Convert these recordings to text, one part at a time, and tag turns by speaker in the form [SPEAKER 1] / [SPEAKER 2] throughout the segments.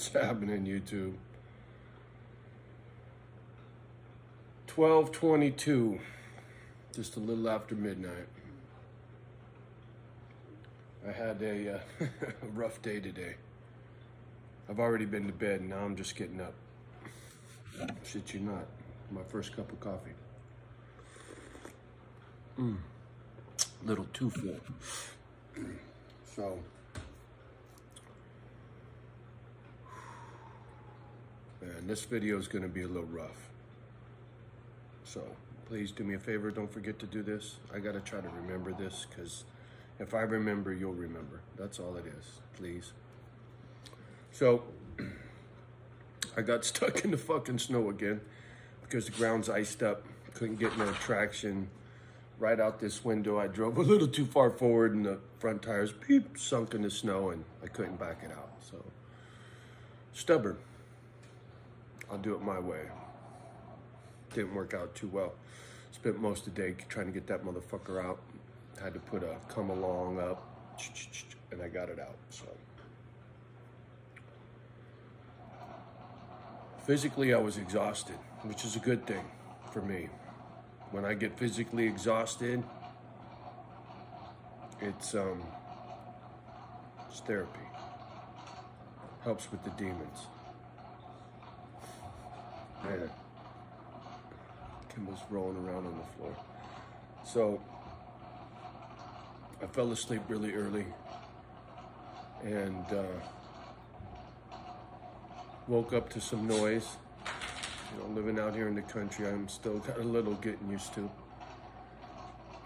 [SPEAKER 1] What's happening, YouTube? 1222, just a little after midnight. I had a, uh, rough day today. I've already been to bed, and now I'm just getting up. Shit you not. My first cup of coffee. Mm. Little too full. So, man, this video is going to be a little rough. So, please do me a favor. Don't forget to do this. I got to try to remember this because if I remember, you'll remember. That's all it is. Please. So, I got stuck in the fucking snow again because the ground's iced up. Couldn't get no traction. Right out this window, I drove a little too far forward and the front tires beep, sunk in the snow and I couldn't back it out. So, stubborn. I'll do it my way. Didn't work out too well. Spent most of the day trying to get that motherfucker out. Had to put a come along up and I got it out, so. Physically, I was exhausted, which is a good thing for me. When I get physically exhausted, it's um, it's therapy. Helps with the demons. Man, Kimba's rolling around on the floor. So I fell asleep really early and. Uh, woke up to some noise. You know, living out here in the country, I'm still got a little getting used to.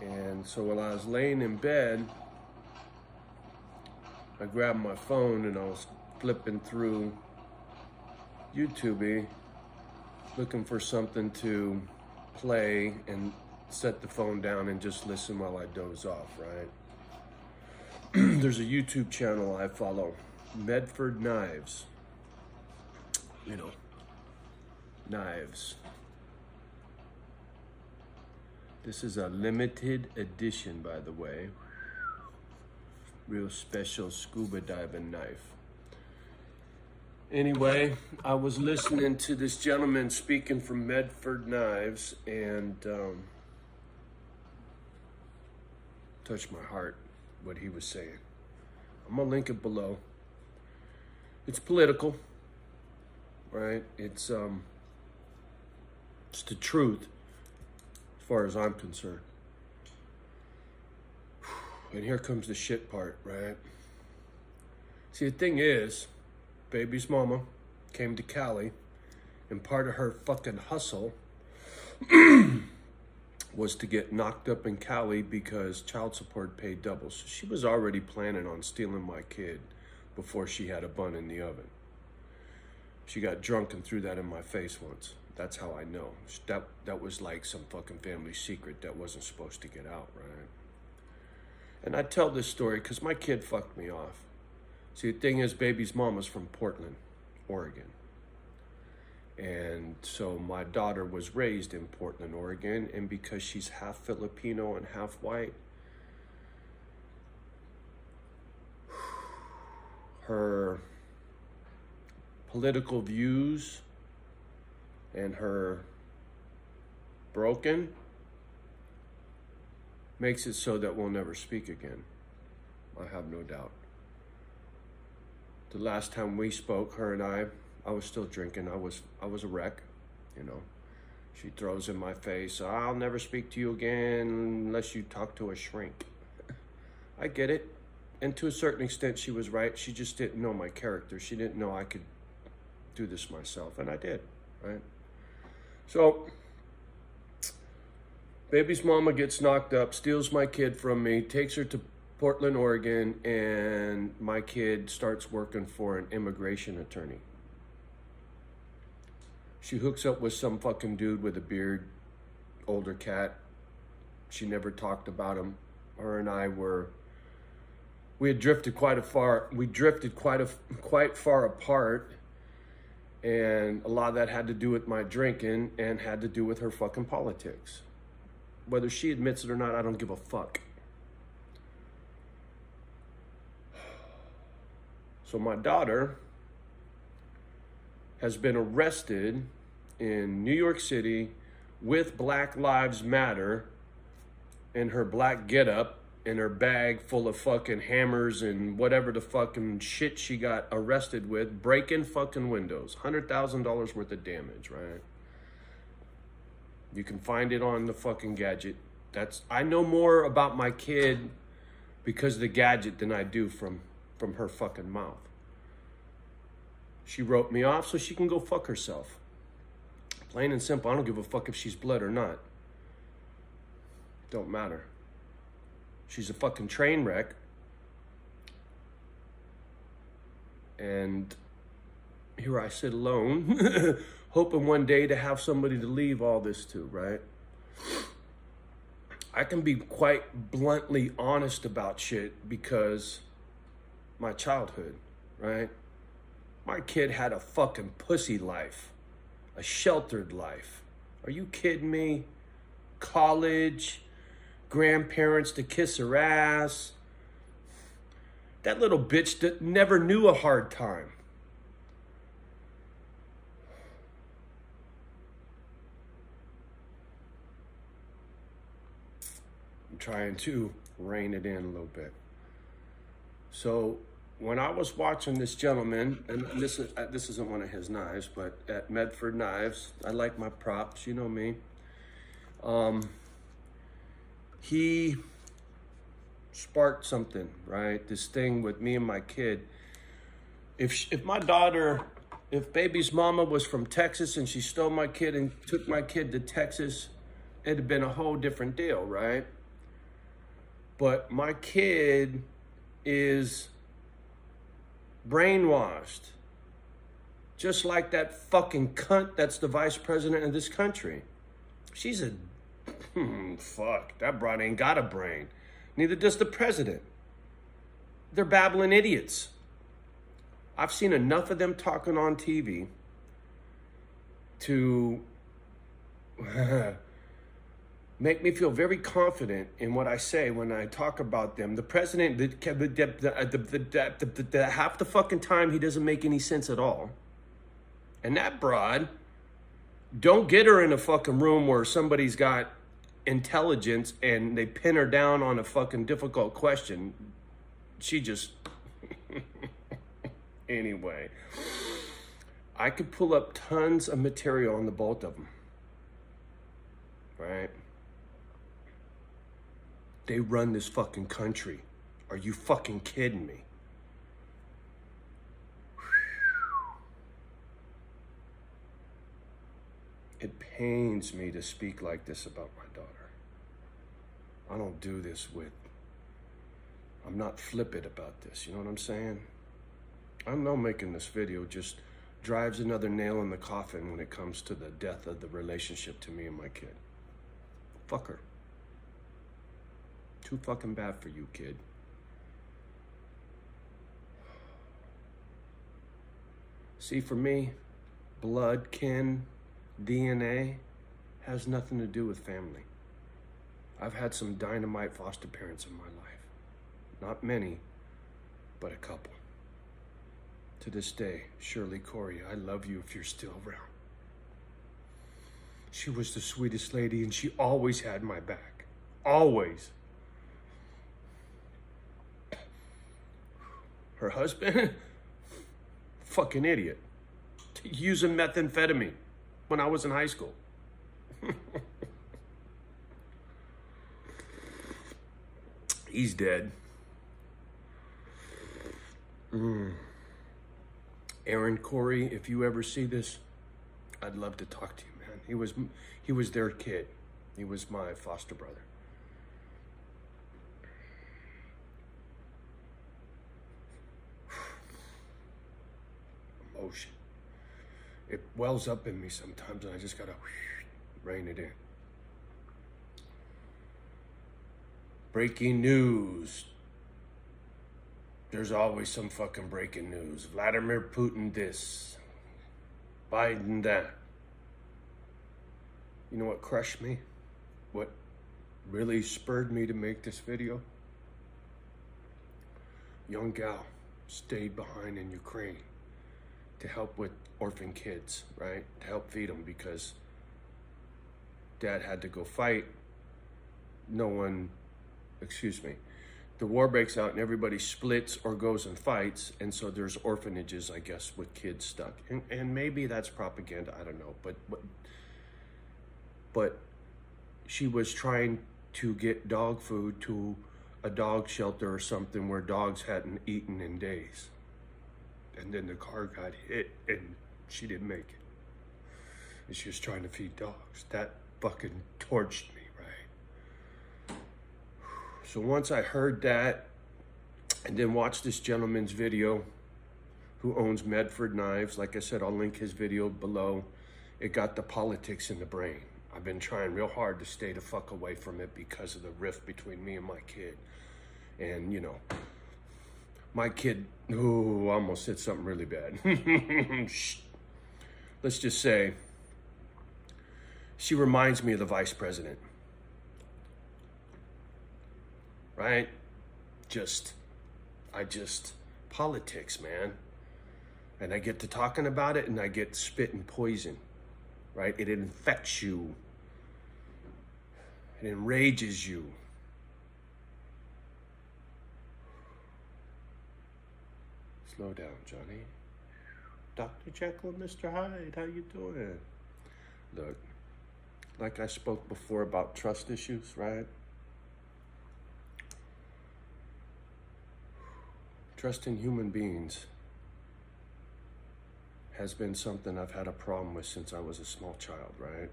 [SPEAKER 1] And so while I was laying in bed, I grabbed my phone and I was flipping through YouTube, looking for something to play and set the phone down and just listen while I doze off, right? There's a YouTube channel I follow, Medford Knives you know, knives. This is a limited edition, by the way. Real special scuba diving knife. Anyway, I was listening to this gentleman speaking from Medford Knives and um, touched my heart what he was saying. I'm gonna link it below. It's political right? It's um, it's the truth, as far as I'm concerned. And here comes the shit part, right? See, the thing is, baby's mama came to Cali, and part of her fucking hustle was to get knocked up in Cali because child support paid double. So she was already planning on stealing my kid before she had a bun in the oven. She got drunk and threw that in my face once. That's how I know. That, that was like some fucking family secret that wasn't supposed to get out, right? And I tell this story because my kid fucked me off. See, the thing is, baby's mom was from Portland, Oregon. And so my daughter was raised in Portland, Oregon, and because she's half Filipino and half white, her political views and her broken makes it so that we'll never speak again. I have no doubt. The last time we spoke, her and I, I was still drinking. I was I was a wreck, you know. She throws in my face, I'll never speak to you again unless you talk to a shrink. I get it. And to a certain extent, she was right. She just didn't know my character. She didn't know I could do this myself, and I did, right? So, baby's mama gets knocked up, steals my kid from me, takes her to Portland, Oregon, and my kid starts working for an immigration attorney. She hooks up with some fucking dude with a beard, older cat. She never talked about him. Her and I were we had drifted quite a far we drifted quite a quite far apart and a lot of that had to do with my drinking and had to do with her fucking politics. Whether she admits it or not, I don't give a fuck. So my daughter has been arrested in New York City with Black Lives Matter in her black getup in her bag full of fucking hammers and whatever the fucking shit she got arrested with, breaking fucking windows. $100,000 worth of damage, right? You can find it on the fucking gadget. That's I know more about my kid because of the gadget than I do from from her fucking mouth. She wrote me off so she can go fuck herself. Plain and simple. I don't give a fuck if she's blood or not. Don't matter. She's a fucking train wreck. And here I sit alone, hoping one day to have somebody to leave all this to, right? I can be quite bluntly honest about shit because my childhood, right? My kid had a fucking pussy life, a sheltered life. Are you kidding me? College, grandparents to kiss her ass. That little bitch that never knew a hard time. I'm trying to rein it in a little bit. So when I was watching this gentleman, and this is uh, this isn't one of his knives, but at Medford Knives, I like my props, you know me. Um, he sparked something, right? This thing with me and my kid. If she, if my daughter, if baby's mama was from Texas and she stole my kid and took my kid to Texas, it'd have been a whole different deal, right? But my kid is brainwashed. Just like that fucking cunt that's the vice president of this country. She's a hmm, fuck. That broad ain't got a brain. Neither does the president. They're babbling idiots. I've seen enough of them talking on TV to make me feel very confident in what I say when I talk about them. The president, the, the, the, the, half the fucking time he doesn't make any sense at all. And that broad, don't get her in a fucking room where somebody's got intelligence and they pin her down on a fucking difficult question. She just. anyway, I could pull up tons of material on the both of them. Right? They run this fucking country. Are you fucking kidding me? It pains me to speak like this about my daughter. I don't do this with, I'm not flippant about this, you know what I'm saying? I know making this video just drives another nail in the coffin when it comes to the death of the relationship to me and my kid. Fuck her. Too fucking bad for you, kid. See, for me, blood, kin, DNA has nothing to do with family. I've had some dynamite foster parents in my life. Not many, but a couple. To this day, Shirley Corey, I love you if you're still around. She was the sweetest lady and she always had my back. Always. Her husband? Fucking idiot. Using methamphetamine when I was in high school. He's dead. Mm. Aaron Corey, if you ever see this, I'd love to talk to you, man. He was he was their kid. He was my foster brother. It wells up in me sometimes, and I just gotta rein it in. Breaking news. There's always some fucking breaking news. Vladimir Putin this. Biden that. You know what crushed me? What really spurred me to make this video? Young gal stayed behind in Ukraine. To help with orphan kids, right? To help feed them because dad had to go fight. No one, excuse me, the war breaks out and everybody splits or goes and fights. And so there's orphanages, I guess, with kids stuck. And, and maybe that's propaganda, I don't know. But, but, but she was trying to get dog food to a dog shelter or something where dogs hadn't eaten in days. And then the car got hit and she didn't make it. And she was trying to feed dogs. That fucking torched me, right? So once I heard that and then watched this gentleman's video who owns Medford Knives, like I said, I'll link his video below. It got the politics in the brain. I've been trying real hard to stay the fuck away from it because of the rift between me and my kid. And, you know, my kid, oh, almost said something really bad. Let's just say, she reminds me of the vice president. Right? Just, I just, politics, man. And I get to talking about it and I get spitting poison, right? It infects you. It enrages you. Slow down, Johnny. Dr. Jekyll and Mr. Hyde, how you doing? Look, like I spoke before about trust issues, right? Trust in human beings has been something I've had a problem with since I was a small child, right?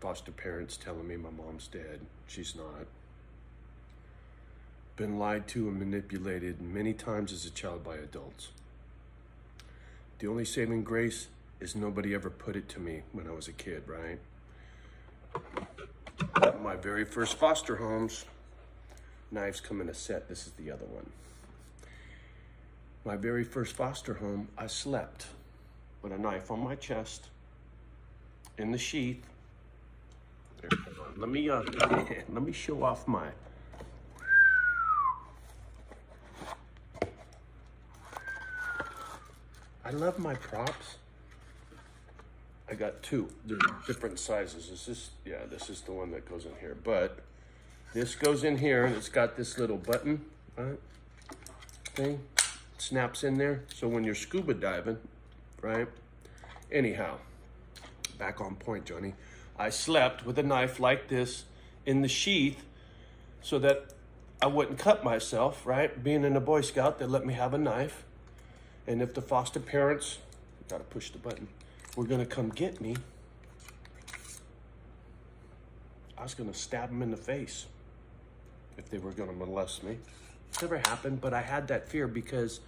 [SPEAKER 1] Foster parents telling me my mom's dead. She's not. Been lied to and manipulated many times as a child by adults. The only saving grace is nobody ever put it to me when I was a kid, right? My very first foster homes, knives come in a set. This is the other one. My very first foster home, I slept with a knife on my chest in the sheath. Let me uh, let me show off my. I love my props. I got two. They're different sizes. This Is yeah, this is the one that goes in here. But this goes in here and it's got this little button, right? Thing, snaps in there. So when you're scuba diving, right? Anyhow, back on point, Johnny. I slept with a knife like this in the sheath so that I wouldn't cut myself, right? Being in a Boy Scout, they let me have a knife. And if the foster parents, gotta push the button, were gonna come get me, I was gonna stab them in the face if they were gonna molest me. Never happened, but I had that fear because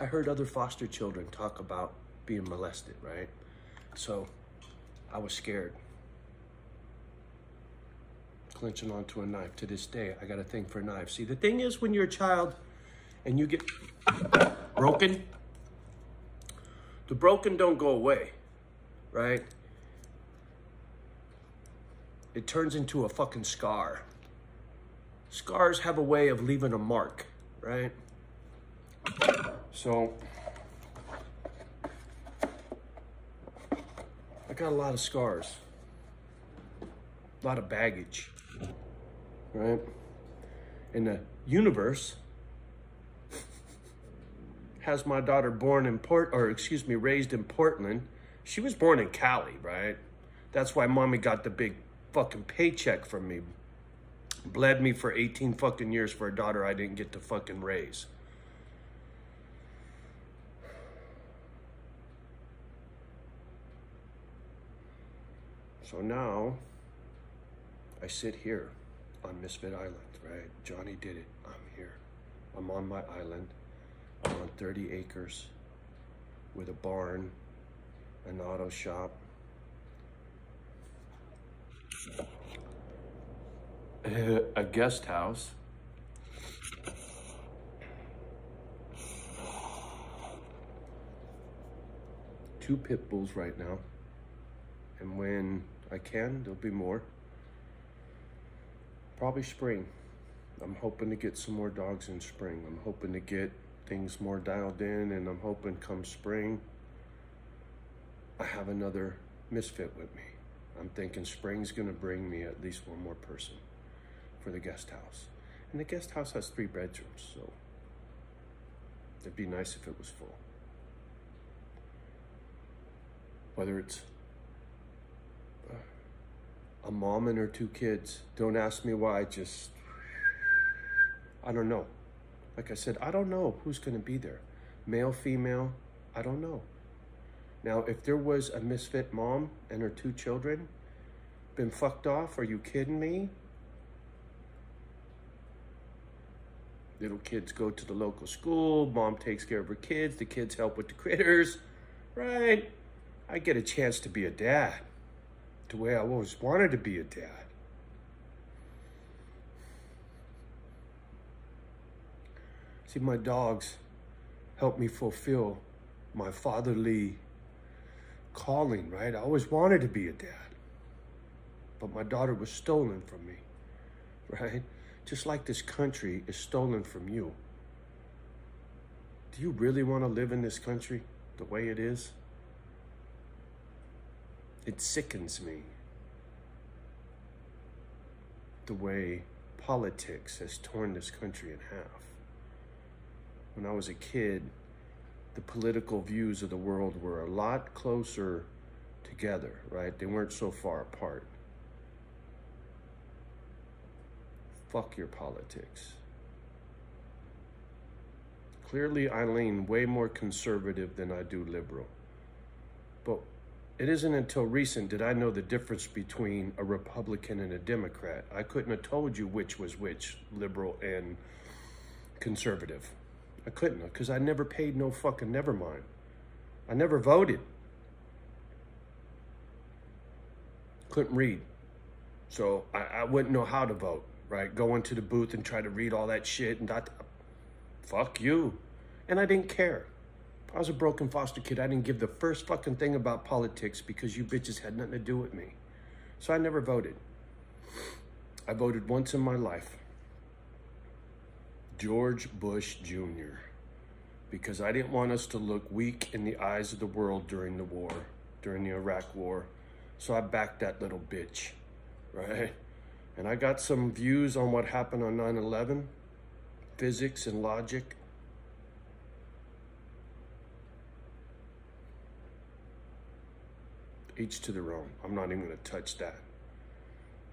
[SPEAKER 1] I heard other foster children talk about being molested, right? So I was scared. Clenching onto a knife. To this day, I got a thing for knives. See, the thing is when you're a child and you get broken, the broken don't go away right? It turns into a fucking scar. Scars have a way of leaving a mark, right? So, I got a lot of scars, a lot of baggage, right? In the universe has my daughter born in Port, or excuse me, raised in Portland, she was born in Cali, right? That's why mommy got the big fucking paycheck from me. Bled me for 18 fucking years for a daughter I didn't get to fucking raise. So now I sit here on Misfit Island, right? Johnny did it. I'm here. I'm on my island. On 30 acres with a barn an auto shop. A guest house. Two pit bulls right now. And when I can, there'll be more. Probably spring. I'm hoping to get some more dogs in spring. I'm hoping to get things more dialed in and I'm hoping come spring I have another misfit with me. I'm thinking spring's gonna bring me at least one more person for the guest house. And the guest house has three bedrooms, so it'd be nice if it was full. Whether it's uh, a mom and her two kids, don't ask me why, just, I don't know. Like I said, I don't know who's gonna be there. Male, female, I don't know. Now, if there was a misfit mom and her two children been fucked off, are you kidding me? Little kids go to the local school, mom takes care of her kids, the kids help with the critters, right? I get a chance to be a dad the way I always wanted to be a dad. See, my dogs help me fulfill my fatherly calling, right? I always wanted to be a dad. But my daughter was stolen from me, right? Just like this country is stolen from you. Do you really want to live in this country the way it is? It sickens me the way politics has torn this country in half. When I was a kid, the political views of the world were a lot closer together, right? They weren't so far apart. Fuck your politics. Clearly, I lean way more conservative than I do liberal. But it isn't until recent did I know the difference between a Republican and a Democrat. I couldn't have told you which was which, liberal and conservative. I couldn't because I never paid no fucking never mind. I never voted. Couldn't read. So I, I wouldn't know how to vote, right? Go into the booth and try to read all that shit and that. Fuck you. And I didn't care. I was a broken foster kid. I didn't give the first fucking thing about politics because you bitches had nothing to do with me. So I never voted. I voted once in my life. George Bush Jr. Because I didn't want us to look weak in the eyes of the world during the war, during the Iraq war. So I backed that little bitch, right? And I got some views on what happened on 9 11, physics and logic. Each to their own. I'm not even going to touch that.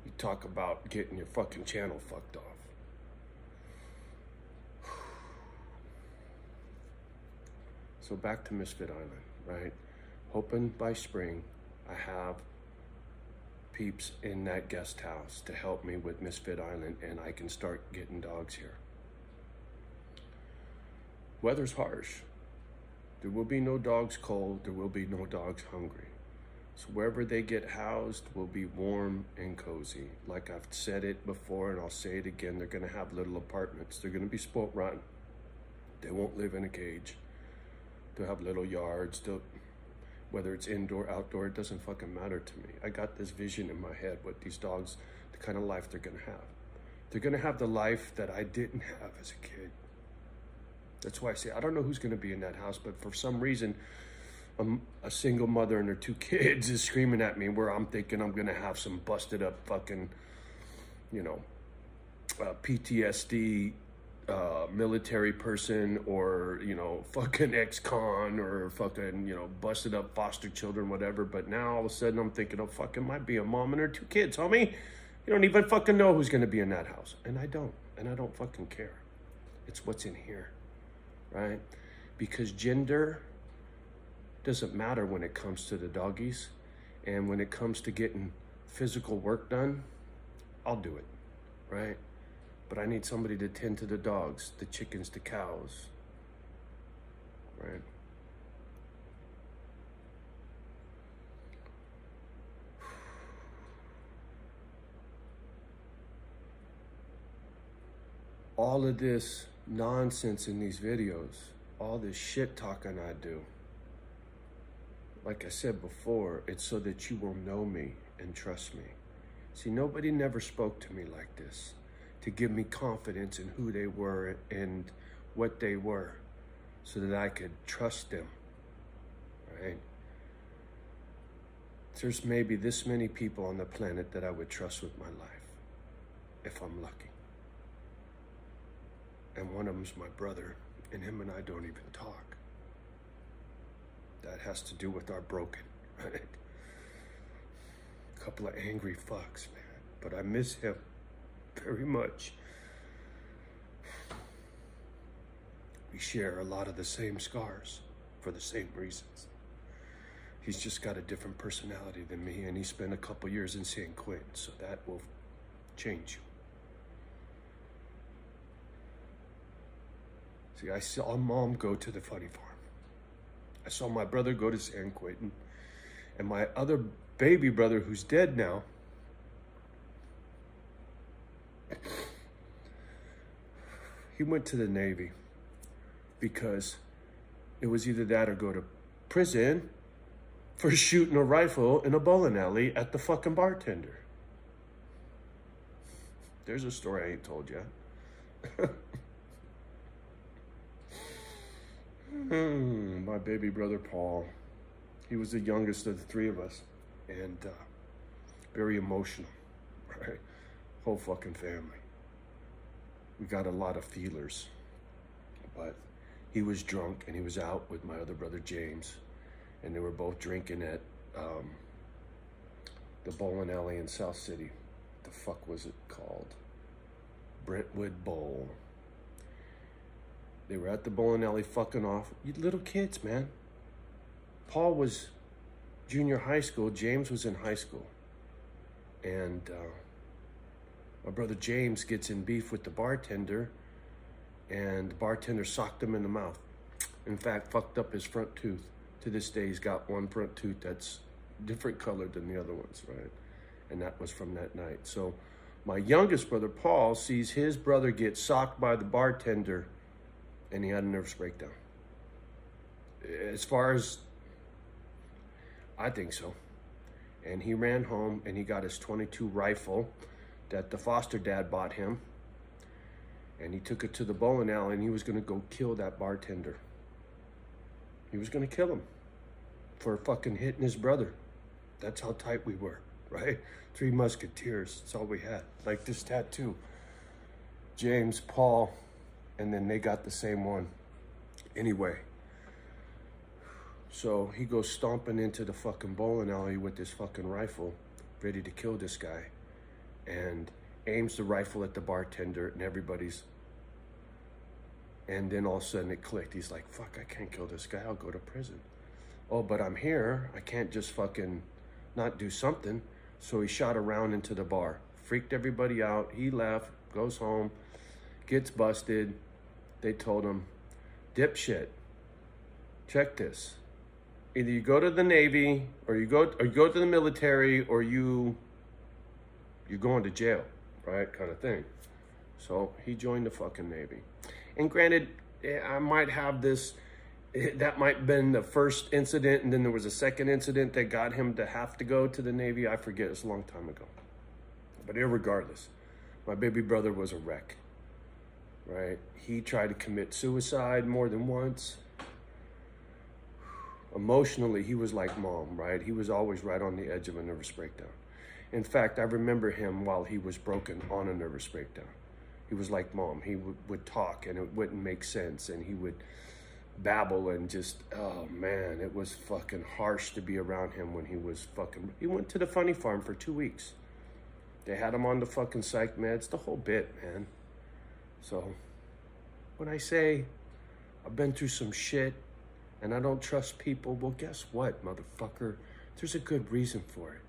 [SPEAKER 1] You talk about getting your fucking channel fucked off. So back to Misfit Island, right? Hoping by spring I have peeps in that guest house to help me with Misfit Island and I can start getting dogs here. Weather's harsh. There will be no dogs cold. There will be no dogs hungry. So wherever they get housed will be warm and cozy. Like I've said it before and I'll say it again, they're gonna have little apartments. They're gonna be spoilt rotten. They won't live in a cage. They'll have little yards. They'll, whether it's indoor, outdoor, it doesn't fucking matter to me. I got this vision in my head what these dogs, the kind of life they're gonna have. They're gonna have the life that I didn't have as a kid. That's why I say I don't know who's gonna be in that house, but for some reason, a, a single mother and her two kids is screaming at me where I'm thinking I'm gonna have some busted up fucking, you know, uh, PTSD uh, military person or, you know, fucking ex-con or fucking, you know, busted up foster children, whatever. But now all of a sudden I'm thinking, oh, fucking might be a mom and her two kids, homie. You don't even fucking know who's going to be in that house. And I don't. And I don't fucking care. It's what's in here, right? Because gender doesn't matter when it comes to the doggies. And when it comes to getting physical work done, I'll do it, right? But I need somebody to tend to the dogs, the chickens, the cows, right? All of this nonsense in these videos, all this shit talking I do, like I said before, it's so that you will know me and trust me. See, nobody never spoke to me like this to give me confidence in who they were and what they were so that I could trust them, right? there's maybe this many people on the planet that I would trust with my life if I'm lucky. And one of them's my brother, and him and I don't even talk. That has to do with our broken, right? A couple of angry fucks, man. But I miss him very much. We share a lot of the same scars for the same reasons. He's just got a different personality than me, and he spent a couple years in San Quentin, so that will change you. See, I saw mom go to the funny farm. I saw my brother go to San Quentin, and my other baby brother, who's dead now, he went to the Navy because it was either that or go to prison for shooting a rifle in a bowling alley at the fucking bartender. There's a story I ain't told yet. Hmm, my baby brother Paul. He was the youngest of the three of us and uh, very emotional, right? Whole fucking family. We got a lot of feelers, but he was drunk and he was out with my other brother James, and they were both drinking at um, the bowling alley in South City. the fuck was it called? Brentwood Bowl. They were at the bowling alley fucking off. You little kids, man. Paul was junior high school. James was in high school. And uh, my brother James gets in beef with the bartender. And the bartender socked him in the mouth. In fact, fucked up his front tooth. To this day, he's got one front tooth that's different colored than the other ones, right? And that was from that night. So my youngest brother, Paul, sees his brother get socked by the bartender and he had a nervous breakdown. As far as I think so. And he ran home and he got his 22 rifle that the foster dad bought him. And he took it to the bowling alley and he was to go kill that bartender. He was to kill him for fucking hitting his brother. That's how tight we were, right? Three musketeers. That's all we had. Like this tattoo. James, Paul, and then they got the same one. Anyway, so he goes stomping into the fucking bowling alley with this fucking rifle, ready to kill this guy, and aims the rifle at the bartender, and everybody's. And then all of a sudden it clicked. He's like, fuck, I can't kill this guy. I'll go to prison. Oh, but I'm here. I can't just fucking not do something. So he shot around into the bar, freaked everybody out. He left, goes home, gets busted, they told him, dipshit, check this. Either you go to the Navy or you go or you go to the military or you you're going to jail, right? Kind of thing. So he joined the fucking Navy. And granted, eh, I might have this, eh, that might have been the first incident, and then there was a second incident that got him to have to go to the Navy. I forget, it's a long time ago. But regardless, my baby brother was a wreck right? He tried to commit suicide more than once. Emotionally, he was like mom, right? He was always right on the edge of a nervous breakdown. In fact, I remember him while he was broken on a nervous breakdown. He was like mom. He would talk and it wouldn't make sense and he would babble and just, oh man, it was fucking harsh to be around him when he was fucking, he went to the funny farm for two weeks. They had him on the fucking psych meds, the whole bit, man. So when I say I've been through some shit and I don't trust people, well, guess what, motherfucker? There's a good reason for it.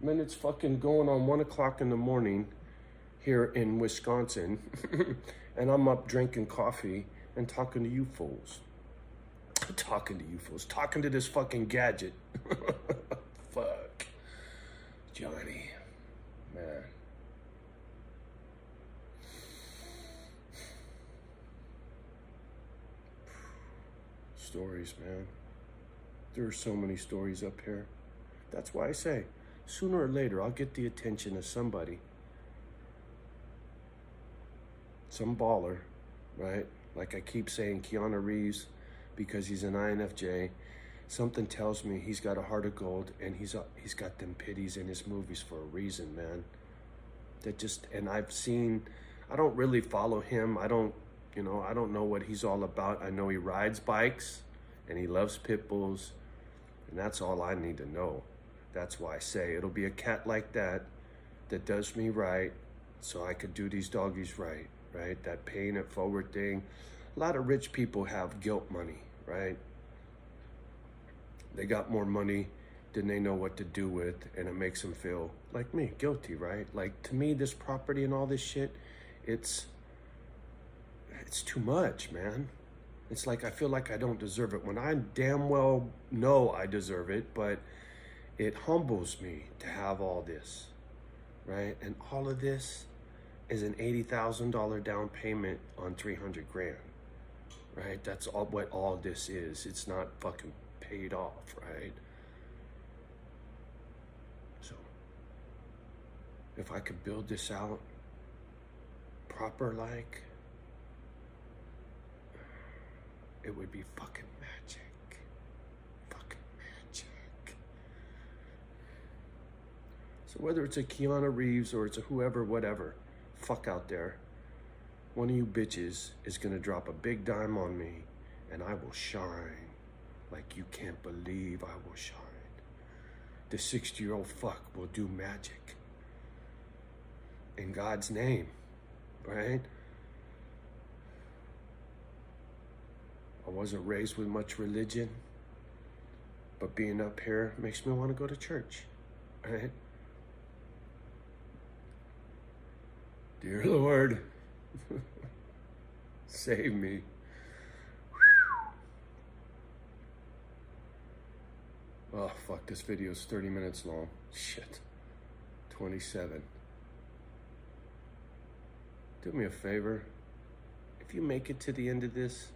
[SPEAKER 1] I mean, it's fucking going on one o'clock in the morning here in Wisconsin, and I'm up drinking coffee and talking to you fools. talking to you fools. Talking to this fucking gadget. Fuck. Johnny man. Stories, man. There are so many stories up here. That's why I say, sooner or later, I'll get the attention of somebody. Some baller, right? Like I keep saying, Keanu Reeves, because he's an INFJ. Something tells me he's got a heart of gold and he's a, he's got them pities in his movies for a reason, man. That just and I've seen I don't really follow him. I don't, you know, I don't know what he's all about. I know he rides bikes and he loves pit bulls and that's all I need to know. That's why I say it'll be a cat like that that does me right so I could do these doggies right, right? That paying it forward thing. A lot of rich people have guilt money, right? They got more money than they know what to do with, and it makes them feel like me, guilty, right? Like to me, this property and all this shit, it's it's too much, man. It's like I feel like I don't deserve it when I damn well know I deserve it, but it humbles me to have all this, right? And all of this is an $80,000 down payment on 300 grand, right? That's all what all this is. It's not fucking paid off, right? So, if I could build this out proper like, it would be fucking magic. Fucking magic. So whether it's a Keanu Reeves or it's a whoever, whatever, fuck out there, one of you bitches is gonna drop a big dime on me and I will shine like you can't believe I will shine. The 60 year old fuck will do magic in God's name, right? I wasn't raised with much religion, but being up here makes me want to go to church, right? Dear Lord, save me. Oh, fuck, this video is 30 minutes long. Shit. 27. Do me a favor. If you make it to the end of this,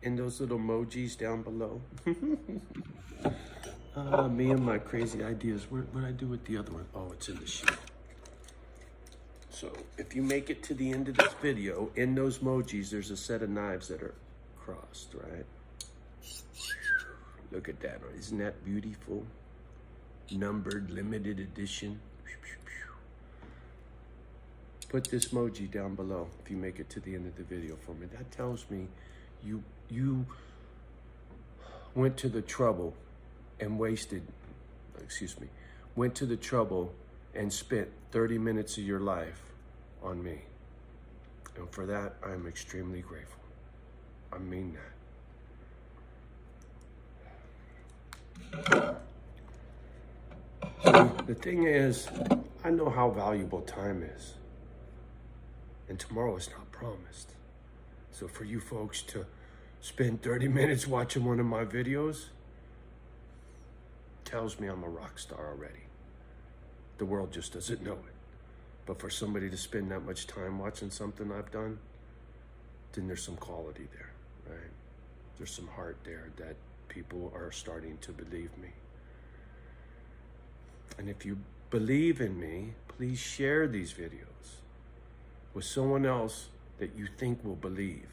[SPEAKER 1] in those little emojis down below. uh, me and my crazy ideas. What what I do with the other one? Oh, it's in the sheet. So if you make it to the end of this video, in those emojis, there's a set of knives that are crossed, right? Look at that. Isn't that beautiful? Numbered, limited edition. Put this emoji down below if you make it to the end of the video for me. That tells me you you went to the trouble and wasted, excuse me, went to the trouble and spent 30 minutes of your life on me. And for that, I'm extremely grateful. I mean that. the thing is, I know how valuable time is. And tomorrow is not promised. So for you folks to spend 30 minutes watching one of my videos tells me I'm a rock star already. The world just doesn't know it. But for somebody to spend that much time watching something I've done, then there's some quality there, right? There's some heart there that people are starting to believe me. And if you believe in me, please share these videos with someone else that you think will believe.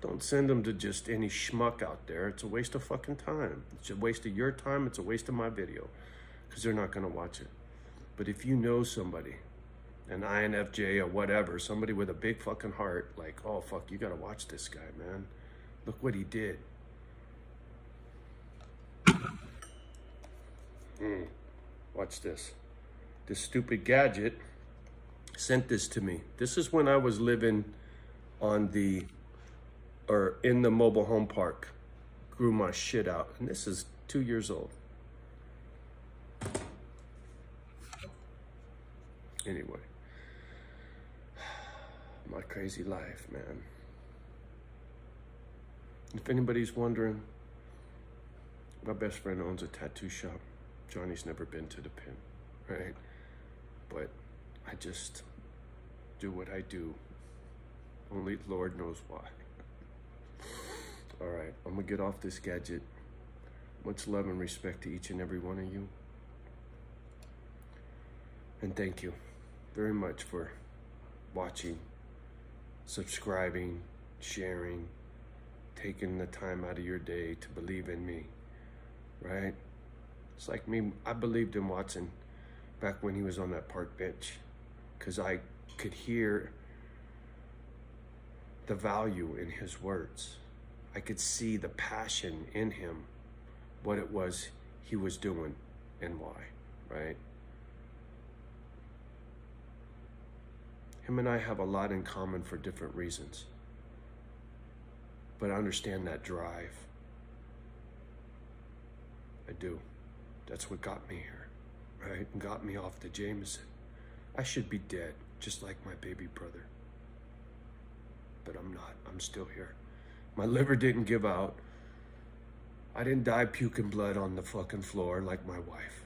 [SPEAKER 1] Don't send them to just any schmuck out there. It's a waste of fucking time. It's a waste of your time. It's a waste of my video because they're not going to watch it. But if you know somebody, an INFJ or whatever, somebody with a big fucking heart, like, oh, fuck, you got to watch this guy, man. Look what he did. Mm. Watch this. This stupid gadget sent this to me. This is when I was living on the or in the mobile home park. Grew my shit out. And this is two years old. Anyway. My crazy life, man. If anybody's wondering, my best friend owns a tattoo shop. Johnny's never been to the pin, right? But I just do what I do. Only Lord knows why. All right, I'm gonna get off this gadget. Much love and respect to each and every one of you. And thank you very much for watching, subscribing, sharing, taking the time out of your day to believe in me, right? It's like me, I believed in Watson back when he was on that park bench because I could hear the value in his words. I could see the passion in him, what it was he was doing and why, right? Him and I have a lot in common for different reasons. But I understand that drive. I do. That's what got me here, right? And got me off the Jameson. I should be dead, just like my baby brother. But I'm not. I'm still here. My liver didn't give out. I didn't die puking blood on the fucking floor like my wife.